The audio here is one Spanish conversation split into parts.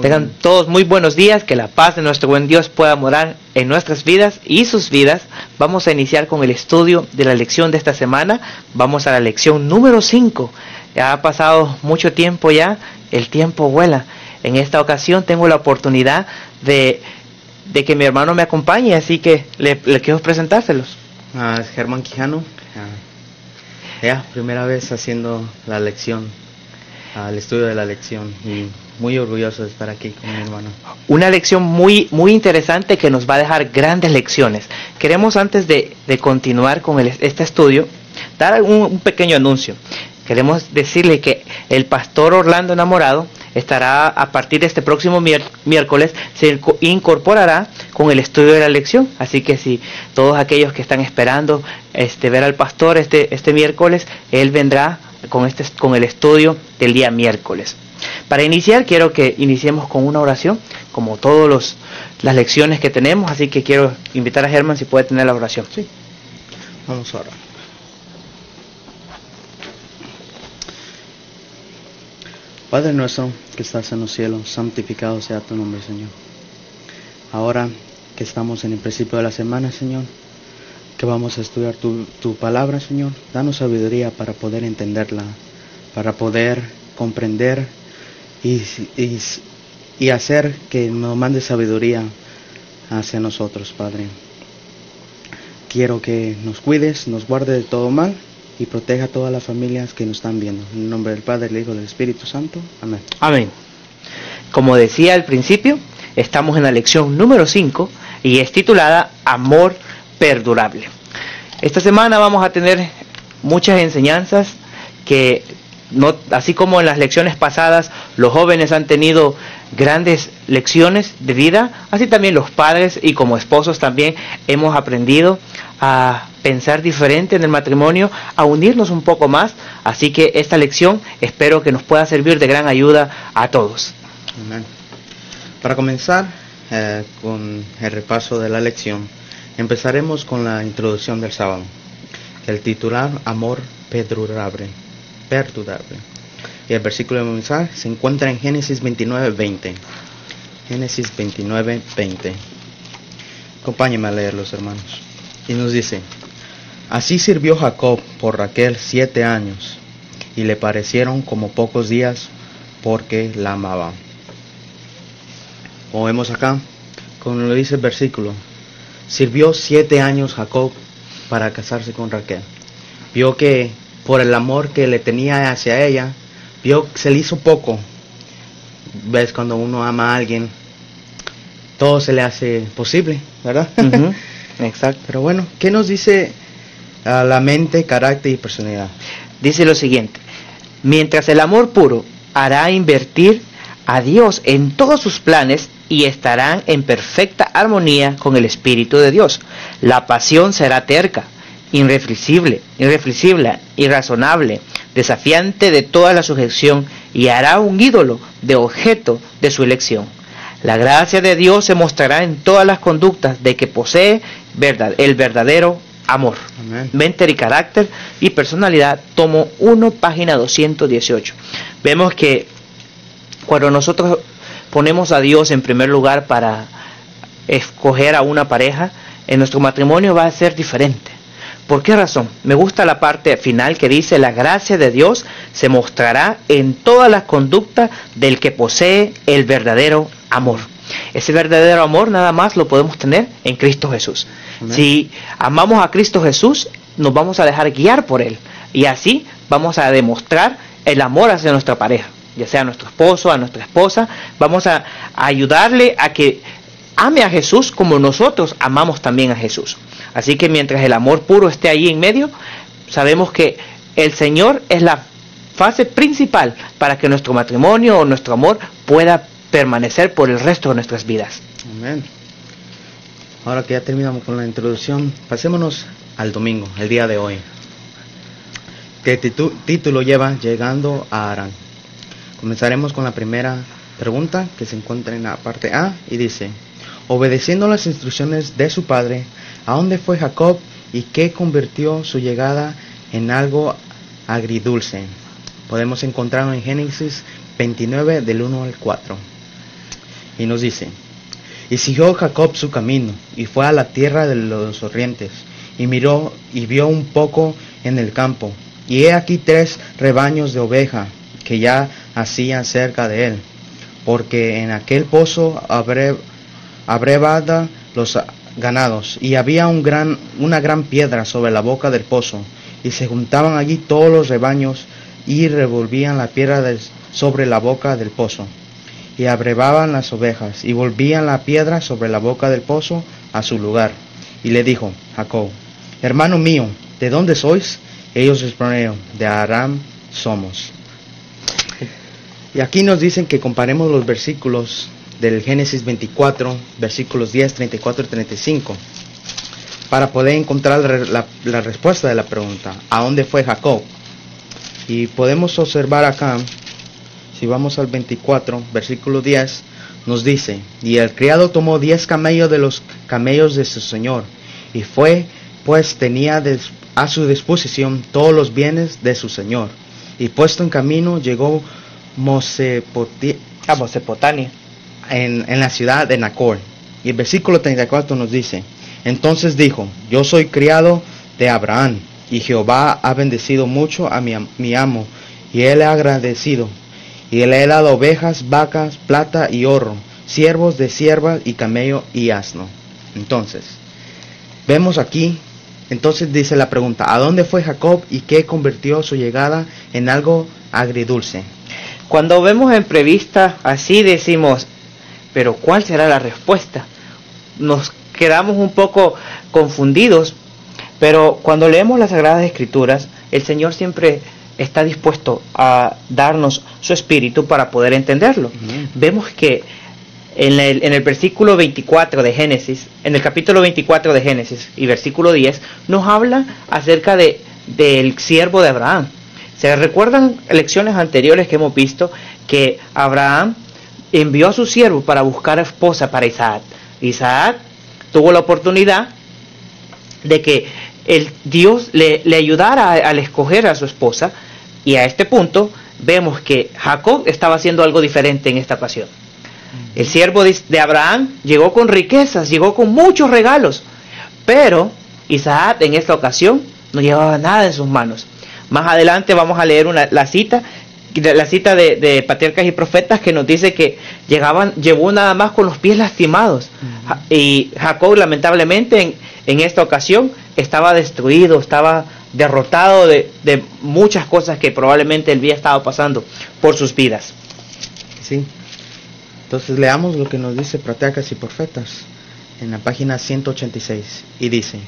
Tengan todos muy buenos días, que la paz de nuestro buen Dios pueda morar en nuestras vidas y sus vidas. Vamos a iniciar con el estudio de la lección de esta semana. Vamos a la lección número 5. Ya ha pasado mucho tiempo ya, el tiempo vuela. En esta ocasión tengo la oportunidad de, de que mi hermano me acompañe, así que le, le quiero presentárselos. Ah, es Germán Quijano. Ah, ya, primera vez haciendo la lección, ah, el estudio de la lección. Y muy orgulloso de estar aquí con mi hermano. Una lección muy, muy interesante que nos va a dejar grandes lecciones. Queremos antes de, de continuar con el- este estudio, dar un, pequeño anuncio. Queremos decirle que el pastor Orlando Enamorado estará a partir de este próximo miércoles, se inco- incorporará con el estudio de la lección. Así que si todos aquellos que están esperando este, ver al pastor este, este miércoles, él vendrá con, este, con el estudio del día miércoles. Para iniciar, quiero que iniciemos con una oración, como todas las lecciones que tenemos, así que quiero invitar a Germán si puede tener la oración. Sí. Vamos a orar. Padre nuestro que estás en los cielos, santificado sea tu nombre, Señor. Ahora que estamos en el principio de la semana, Señor, que vamos a estudiar tu, tu palabra, Señor, danos sabiduría para poder entenderla, para poder comprender y, y, hacer que nos mande sabiduría hacia nosotros, Padre. Quiero que nos cuides, nos guarde de todo mal y proteja a todas las familias que nos están viendo. En nombre del Padre, del Hijo y del Espíritu Santo. Amén. Amén. Como decía al principio, estamos en la lección número 5 y es titulada Amor perdurable. Esta semana vamos a tener muchas enseñanzas que no, así como en las lecciones pasadas los jóvenes han tenido grandes lecciones de vida, así también los padres y como esposos también hemos aprendido a pensar diferente en el matrimonio, a unirnos un poco más, así que esta lección espero que nos pueda servir de gran ayuda a todos. Para comenzar eh, con el repaso de la lección, empezaremos con la introducción del sábado. El titular Amor perdurable. Perdurable. Y el versículo de mensaje se encuentra en Génesis 29, 20. Génesis 29, 20. Acompáñenme a leerlos, hermanos. Y nos dice, Así sirvió Jacob por Raquel siete años, y le parecieron como pocos días porque la amaba. Como vemos acá, como lo dice el versículo, sirvió siete años Jacob para casarse con Raquel. Vio que por el amor que le tenía hacia ella, vio que se le hizo poco. Ves cuando uno ama a alguien, todo se le hace posible, ¿verdad? Exacto. Pero bueno, ¿qué nos dice a la mente, carácter y personalidad? Dice lo siguiente, mientras el amor puro hará invertir a Dios en todos sus planes y estarán en perfecta armonía con el Espíritu de Dios. La pasión será terca, irreflexible, irreflexible, irrazonable, desafiante de toda la sujeción y hará un ídolo de objeto de su elección. La gracia de Dios se mostrará en todas las conductas de que posee verdad, el verdadero amor. Amén. Mente y carácter y personalidad, tomo 1, página 218. Vemos que cuando nosotros ponemos a Dios en primer lugar para escoger a una pareja, en nuestro matrimonio va a ser diferente. ¿Por qué razón? Me gusta la parte final que dice, la gracia de Dios se mostrará en todas las conductas del que posee el verdadero amor. Ese verdadero amor nada más lo podemos tener en Cristo Jesús. Amén. Si amamos a Cristo Jesús, nos vamos a dejar guiar por Él. Y así vamos a demostrar el amor hacia nuestra pareja, ya sea a nuestro esposo, a nuestra esposa. Vamos a, a ayudarle a que ame a Jesús como nosotros amamos también a Jesús. Así que mientras el amor puro esté ahí en medio, sabemos que el Señor es la fase principal para que nuestro matrimonio o nuestro amor pueda permanecer por el resto de nuestras vidas. Amén. Ahora que ya terminamos con la introducción, pasémonos al domingo, el día de hoy. ¿Qué título lleva Llegando a Arán? Comenzaremos con la primera pregunta que se encuentra en la parte A y dice, obedeciendo las instrucciones de su padre, ¿a dónde fue Jacob y qué convirtió su llegada en algo agridulce? Podemos encontrarlo en Génesis 29 del 1 al 4. Y nos dice, y siguió Jacob su camino, y fue a la tierra de los orientes, y miró y vio un poco en el campo, y he aquí tres rebaños de oveja que ya hacían cerca de él, porque en aquel pozo abre, abrevada los ganados, y había un gran, una gran piedra sobre la boca del pozo, y se juntaban allí todos los rebaños, y revolvían la piedra sobre la boca del pozo y abrevaban las ovejas, y volvían la piedra sobre la boca del pozo a su lugar. Y le dijo Jacob, hermano mío, ¿de dónde sois? Ellos respondieron, de Aram somos. Y aquí nos dicen que comparemos los versículos del Génesis 24, versículos 10, 34 y 35, para poder encontrar la, respuesta de la pregunta, ¿a dónde fue Jacob? Y podemos observar acá si vamos al 24, versículo 10, nos dice, y el criado tomó diez camellos de los camellos de su señor, y fue, pues tenía a su disposición todos los bienes de su señor. Y puesto en camino llegó Mosepotania en, la ciudad de Nacor. Y el versículo 34 nos dice, entonces dijo, yo soy criado de Abraham, y Jehová ha bendecido mucho a mi, mi amo, y él ha agradecido y le he dado ovejas, vacas, plata y oro, siervos de siervas y camello y asno. Entonces, vemos aquí, entonces dice la pregunta, ¿a dónde fue Jacob y qué convirtió su llegada en algo agridulce? Cuando vemos en prevista así decimos, pero ¿cuál será la respuesta? Nos quedamos un poco confundidos, pero cuando leemos las Sagradas Escrituras, el Señor siempre está dispuesto a darnos su espíritu para poder entenderlo. Vemos que en el, en el, versículo 24 de Génesis, en el capítulo 24 de Génesis y versículo 10, nos habla acerca de, del siervo de Abraham. ¿Se recuerdan lecciones anteriores que hemos visto que Abraham envió a su siervo para buscar esposa para Isaac? Isaac tuvo la oportunidad de que el Dios le, le ayudara al escoger a su esposa y a este punto vemos que Jacob estaba haciendo algo diferente en esta ocasión. El siervo de Abraham llegó con riquezas, llegó con muchos regalos, pero Isaac en esta ocasión no llevaba nada en sus manos. Más adelante vamos a leer una, la cita, la cita de, de, patriarcas y profetas que nos dice que llegaban, llevó nada más con los pies lastimados. Y Jacob lamentablemente en, en esta ocasión estaba destruido, estaba derrotado de, muchas cosas que probablemente él había estado pasando por sus vidas. Sí. Entonces leamos lo que nos dice Prateacas y Profetas en la página 186 y dice,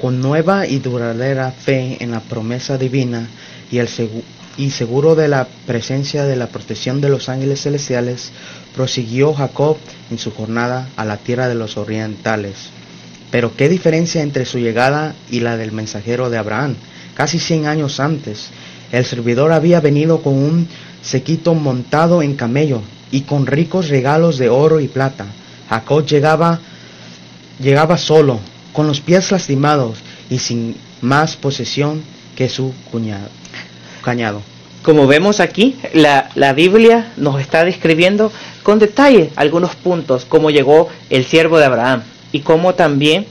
con nueva y duradera fe en la promesa divina y, el y seguro de la presencia de la protección de los ángeles celestiales, prosiguió Jacob en su jornada a la tierra de los orientales pero qué diferencia entre su llegada y la del mensajero de Abraham. Casi 100 años antes, el servidor había venido con un sequito montado en camello y con ricos regalos de oro y plata. Jacob llegaba, llegaba solo, con los pies lastimados y sin más posesión que su cuñado, cañado. Como vemos aquí, la, la, Biblia nos está describiendo con detalle algunos puntos, cómo llegó el siervo de Abraham y cómo también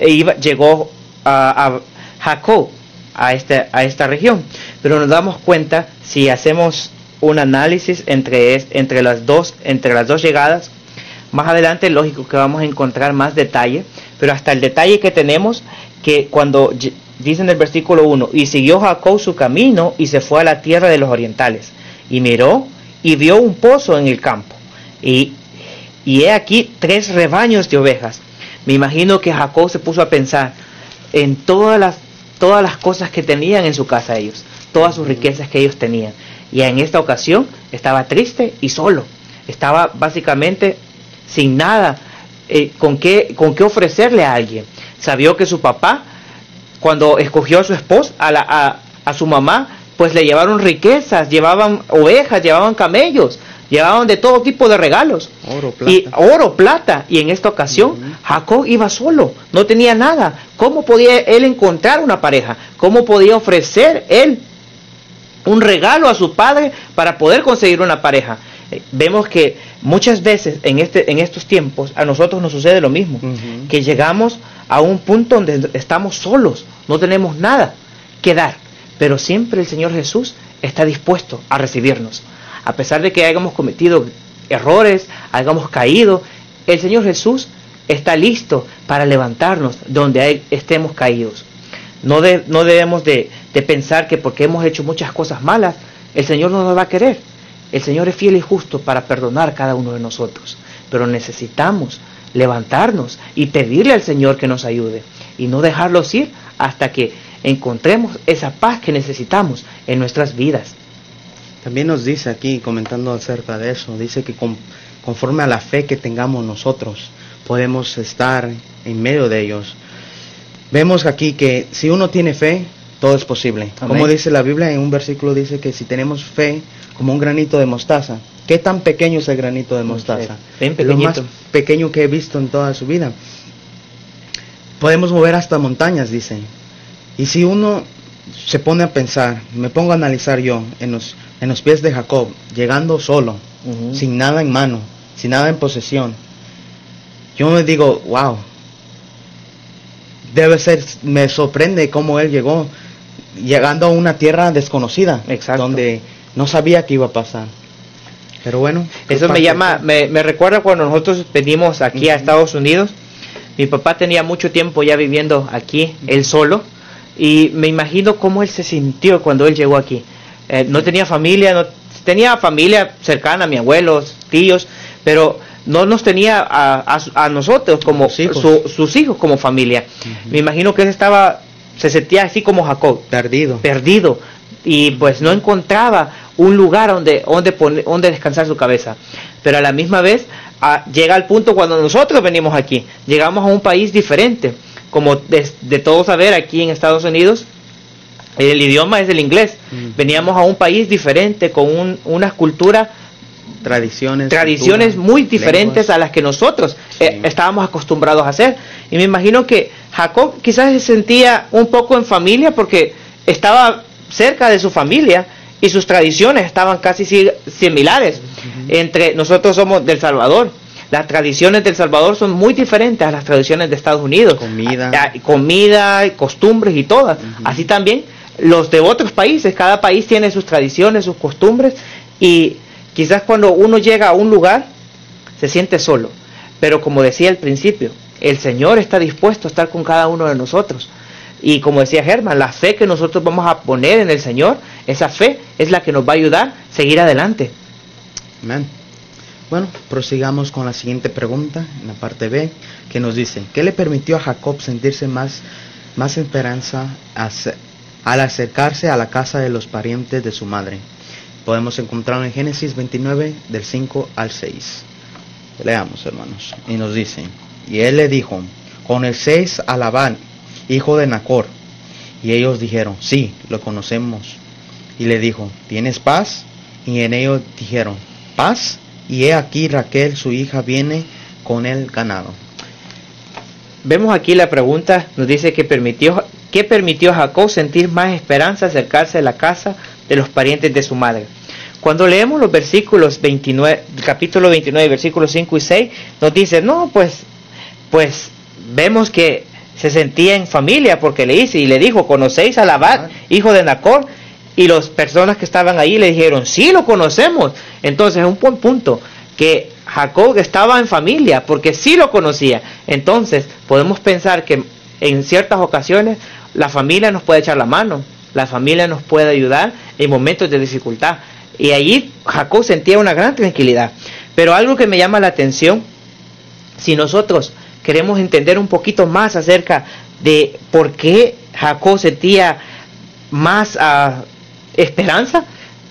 iba, llegó a, Jacob a, este, a esta región. Pero nos damos cuenta, si hacemos un análisis entre, entre, las dos, entre las dos llegadas, más adelante lógico que vamos a encontrar más detalle, pero hasta el detalle que tenemos, que cuando dice en el versículo 1, y siguió Jacob su camino y se fue a la tierra de los orientales, y miró y vio un pozo en el campo, y, y he aquí tres rebaños de ovejas, me imagino que Jacob se puso a pensar en todas las, todas las cosas que tenían en su casa ellos, todas sus riquezas que ellos tenían. Y en esta ocasión estaba triste y solo. Estaba básicamente sin nada eh, con, qué, con qué ofrecerle a alguien. Sabió que su papá, cuando escogió a su esposa, a, la, a, a su mamá, pues le llevaron riquezas, llevaban ovejas, llevaban camellos, Llevaban de todo tipo de regalos. Oro, plata. Y oro, plata. Y en esta ocasión, Jacob iba solo, no tenía nada. ¿Cómo podía él encontrar una pareja? ¿Cómo podía ofrecer él un regalo a su padre para poder conseguir una pareja? Eh, Vemos que muchas veces en, este, en estos tiempos a nosotros nos sucede lo mismo, que llegamos a un punto donde estamos solos, no tenemos nada que dar, pero siempre el Señor Jesús está dispuesto a recibirnos. A pesar de que hayamos cometido errores, hayamos caído, el Señor Jesús está listo para levantarnos donde hay- estemos caídos. No, de- no debemos de, de pensar que porque hemos hecho muchas cosas malas, el Señor no nos va a querer. El Señor es fiel y justo para perdonar cada uno de nosotros. Pero necesitamos levantarnos y pedirle al Señor que nos ayude y no dejarlos ir hasta que encontremos esa paz que necesitamos en nuestras vidas. También nos dice aquí, comentando acerca de eso, dice que con- conforme a la fe que tengamos nosotros, podemos estar en medio de ellos. Vemos aquí que si uno tiene fe, todo es posible. Amén. Como dice la Biblia, en un versículo dice que si tenemos fe como un granito de mostaza, ¿qué tan pequeño es el granito de mostaza? Bien lo más pequeño que he visto en toda su vida. Podemos mover hasta montañas, dice. Y si uno se pone a pensar, me pongo a analizar yo en los, en los pies de Jacob, llegando solo, sin nada en mano, sin nada en posesión, yo me digo, wow, debe ser, me sorprende cómo él llegó, llegando a una tierra desconocida, Exacto. donde no sabía qué iba a pasar. Pero bueno, Eso me llama, me, me recuerda cuando nosotros venimos aquí a. Estados Unidos. Mi papá tenía mucho tiempo ya viviendo aquí, él solo, y me imagino cómo él se sintió cuando él llegó aquí. Eh, no tenía familia, no tenía familia cercana, mi abuelos, tíos, pero no nos tenía a, a su- a nosotros como Sus hijos. su- sus hijos como familia. Me imagino que él estaba, se sentía así como Jacob, perdido. perdido y pues no encontraba un lugar donde, donde, donde descansar su cabeza. Pero a la misma vez ah, llega al punto cuando nosotros venimos aquí, llegamos a un país diferente. Como de, de todo saber aquí en Estados Unidos, el idioma es el inglés. Mm. Veníamos a un país diferente, con un, una cultura, tradiciones, tradiciones cultura, muy diferentes lenguas. a las que nosotros eh, estábamos acostumbrados a hacer. Y me imagino que Jacob quizás se sentía un poco en familia porque estaba cerca de su familia y sus tradiciones estaban casi si- similares. Entre nosotros somos del Salvador. Las tradiciones del Salvador son muy diferentes a las tradiciones de Estados Unidos. Comida. Ah, comida, costumbres y todas. Así también los de otros países. Cada país tiene sus tradiciones, sus costumbres y quizás cuando uno llega a un lugar se siente solo. Pero como decía al principio, el Señor está dispuesto a estar con cada uno de nosotros. Y como decía Germán, la fe que nosotros vamos a poner en el Señor, esa fe es la que nos va a ayudar a seguir adelante. Amén. Bueno, prosigamos con la siguiente pregunta, en la parte B, que nos dice, ¿qué le permitió a Jacob sentirse más, más esperanza al acercarse a la casa de los parientes de su madre? Podemos encontrarlo en Génesis 29, del 5 al 6. Leamos, hermanos. Y nos dice, y él le dijo, con el 6 a Labán, hijo de Nacor. Y ellos dijeron, sí, lo conocemos. Y le dijo, ¿tienes paz? Y en ellos dijeron, paz. Y he aquí Raquel, su hija, viene con el ganado. Vemos aquí la pregunta, nos dice que permitió, ¿qué permitió a Jacob sentir más esperanza acercarse a la casa de los parientes de su madre? Cuando leemos los versículos 29, capítulo 29, versículos 5 y 6, nos dice, no, pues, pues vemos que se sentía en familia porque le dice y le dijo, ¿conocéis a Labán, hijo de Nacor? Y las personas que estaban ahí le dijeron, sí, lo conocemos. Entonces es un buen punto que Jacob estaba en familia porque sí lo conocía. Entonces podemos pensar que en ciertas ocasiones la familia nos puede echar la mano, la familia nos puede ayudar en momentos de dificultad. Y allí Jacob sentía una gran tranquilidad. Pero algo que me llama la atención, si nosotros queremos entender un poquito más acerca de por qué Jacob sentía más ah, esperanza,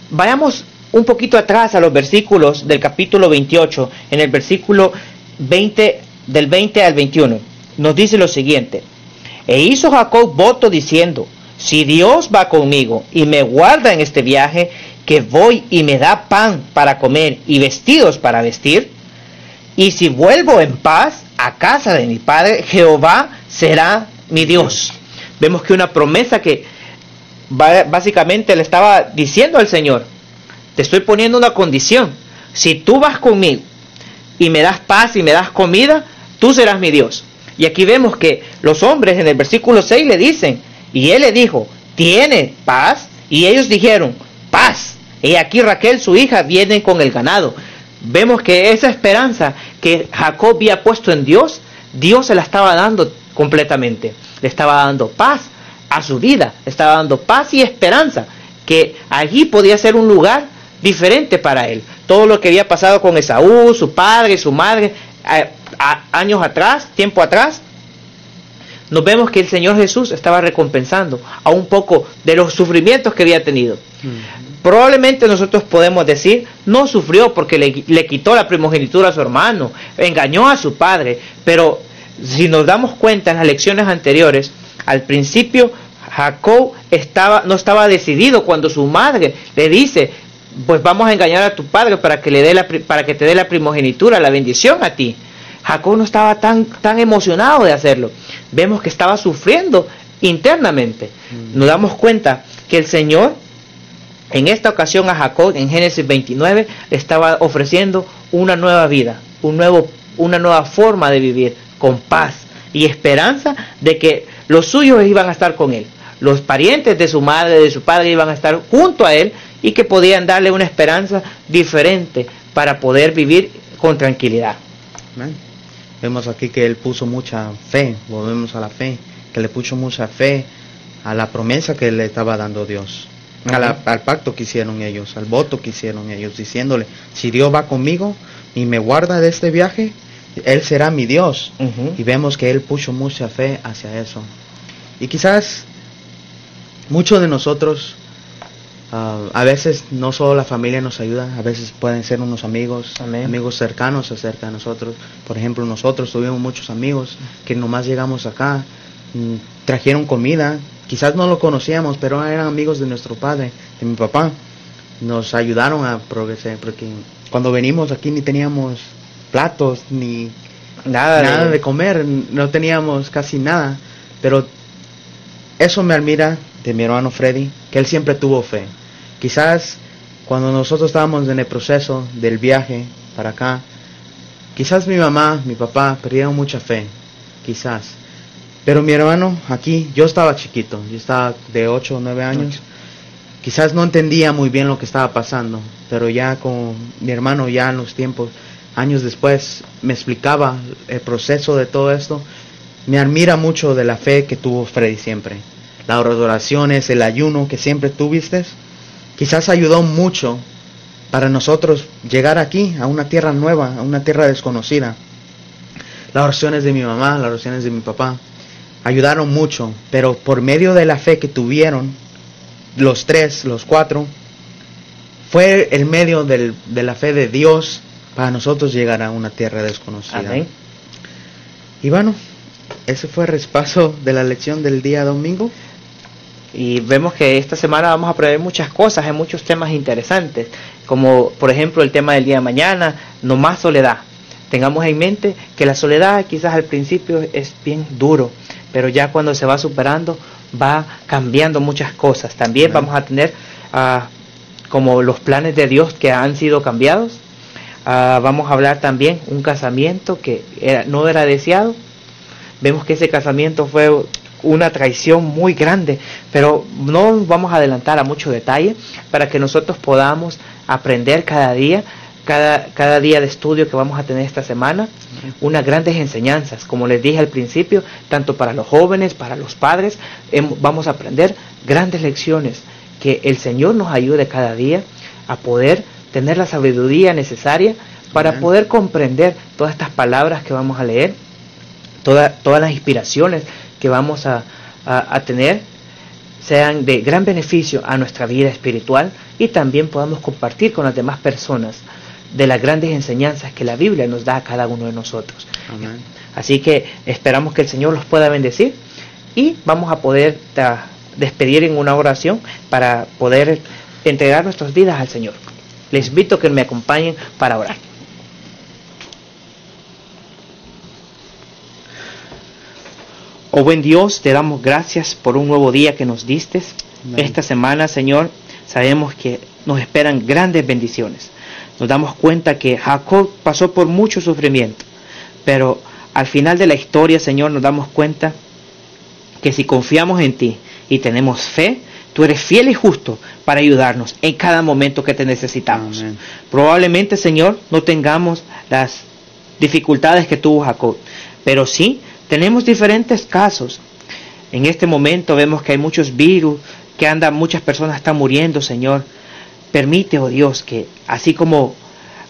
vayamos un poquito atrás a los versículos del capítulo 28, en el versículo 20, del 20 al 21. Nos dice lo siguiente, e hizo Jacob voto diciendo, si Dios va conmigo y me guarda en este viaje, que voy y me da pan para comer y vestidos para vestir, y si vuelvo en paz a casa de mi padre, Jehová será mi Dios. Vemos que una promesa que básicamente le estaba diciendo al Señor, te estoy poniendo una condición. si tú vas conmigo y me das paz y me das comida, tú serás mi Dios. Y aquí vemos que los hombres en el versículo 6 le dicen, y él le dijo, ¿tiene paz? Y ellos dijeron. Y aquí Raquel, su hija, viene con el ganado. Vemos que esa esperanza que Jacob había puesto en Dios, Dios se la estaba dando completamente. Le estaba dando paz a su vida, le estaba dando paz y esperanza, que allí podía ser un lugar diferente para él. Todo lo que había pasado con Esaú, su padre, su madre, años atrás, tiempo atrás, nos vemos que el Señor Jesús estaba recompensando a un poco de los sufrimientos que había tenido. Probablemente nosotros podemos decir, no sufrió porque le, le, quitó la primogenitura a su hermano, engañó a su padre, pero si nos damos cuenta en las lecciones anteriores, al principio Jacob estaba, no estaba decidido cuando su madre le dice, pues vamos a engañar a tu padre para que, le dé la, para que te dé la primogenitura, la bendición a ti. Jacob no estaba tan, tan emocionado de hacerlo. Vemos que estaba sufriendo internamente. Mm. Nos damos cuenta que el Señor en esta ocasión a Jacob en Génesis 29 le estaba ofreciendo una nueva vida, un nuevo, una nueva forma de vivir con paz y esperanza de que los suyos iban a estar con él. Los parientes de su madre, de su padre iban a estar junto a él y que podían darle una esperanza diferente para poder vivir con tranquilidad. Vemos aquí que él puso mucha fe, volvemos a la fe, que le puso mucha fe a la promesa que le estaba dando Dios, al pacto que hicieron ellos, al voto que hicieron ellos, diciéndole, si Dios va conmigo y me guarda de este viaje, Él será mi Dios. Y vemos que Él puso mucha fe hacia eso. Y quizás muchos de nosotros Ah, a veces no solo la familia nos ayuda, a veces pueden ser unos amigos, amigos cercanos acerca de nosotros. Por ejemplo, nosotros tuvimos muchos amigos que nomás llegamos acá, mm, trajeron comida, quizás no lo conocíamos, pero eran amigos de nuestro padre, de mi papá. Nos ayudaron a progresar, porque cuando venimos aquí ni teníamos platos, ni nada, nada de comer, no teníamos casi nada. Pero eso me admira de mi hermano Freddy, que él siempre tuvo fe. Quizás cuando nosotros estábamos en el proceso del viaje para acá, quizás mi mamá, mi papá perdieron mucha fe, quizás. Pero mi hermano aquí, yo estaba chiquito, yo estaba de 8 o 9 años. Quizás no entendía muy bien lo que estaba pasando, pero ya con mi hermano ya en los tiempos, años después, me explicaba el proceso de todo esto. Me admira mucho de la fe que tuvo Freddy siempre las oraciones, el ayuno que siempre tuviste, quizás ayudó mucho para nosotros llegar aquí, a una tierra nueva, a una tierra desconocida. Las oraciones de mi mamá, las oraciones de mi papá, ayudaron mucho, pero por medio de la fe que tuvieron, los tres, los cuatro, fue el medio de la fe de Dios para nosotros llegar a una tierra desconocida. Y bueno, ese fue el respaso de la lección del día domingo. Y vemos que esta semana vamos a aprender muchas cosas, hay muchos temas interesantes, como por ejemplo el tema del día de mañana, no más soledad. Tengamos en mente que la soledad quizás al principio es bien duro, pero ya cuando se va superando va cambiando muchas cosas. También vamos a tener ah, como los planes de Dios que han sido cambiados. Ah, vamos a hablar también un casamiento que no era deseado. Vemos que ese casamiento fue una traición muy grande, pero no vamos a adelantar a mucho detalle para que nosotros podamos aprender cada día, cada, cada día de estudio que vamos a tener esta semana, unas grandes enseñanzas, como les dije al principio, tanto para los jóvenes, para los padres, vamos a aprender grandes lecciones, que el Señor nos ayude cada día a poder tener la sabiduría necesaria para poder comprender todas estas palabras que vamos a leer, todas las inspiraciones que vamos a, tener sean de gran beneficio a nuestra vida espiritual y también podamos compartir con las demás personas de las grandes enseñanzas que la Biblia nos da a cada uno de nosotros. Así que esperamos que el Señor los pueda bendecir y vamos a poder despedir en una oración para poder entregar nuestras vidas al Señor. Les invito a que me acompañen para orar. Oh buen Dios, te damos gracias por un nuevo día que nos diste. Esta semana, Señor, sabemos que nos esperan grandes bendiciones. Nos damos cuenta que Jacob pasó por mucho sufrimiento, pero al final de la historia, Señor, nos damos cuenta que si confiamos en ti y tenemos fe, tú eres fiel y justo para ayudarnos en cada momento que te necesitamos. Amén. Probablemente, Señor, no tengamos las dificultades que tuvo Jacob, pero sí tenemos diferentes casos. En este momento vemos que hay muchos virus, que andan, muchas personas están muriendo, Señor. Permite, oh Dios, que así como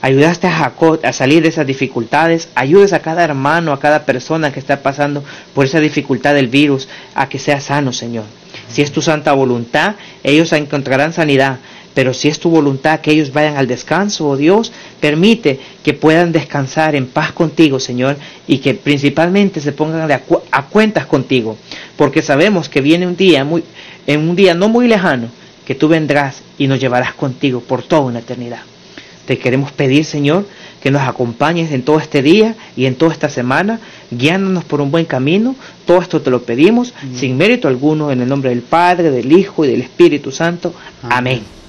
ayudaste a Jacob a salir de esas dificultades, ayudes a cada hermano, a cada persona que está pasando por esa dificultad del virus, a que sea sano, Señor. Si es tu santa voluntad, ellos encontrarán sanidad. Pero si es tu voluntad que ellos vayan al descanso, oh Dios, permite que puedan descansar en paz contigo, Señor, y que principalmente se pongan acu- a cuentas contigo, porque sabemos que viene un día muy, en un día no muy lejano, que tú vendrás y nos llevarás contigo por toda una eternidad. Te queremos pedir, Señor, que nos acompañes en todo este día y en toda esta semana, guiándonos por un buen camino. Todo esto te lo pedimos sin mérito alguno, en el nombre del Padre, del Hijo y del Espíritu Santo. Amén. Amén.